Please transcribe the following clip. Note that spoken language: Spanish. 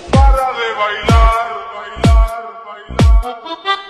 para de bailar, bailar, bailar.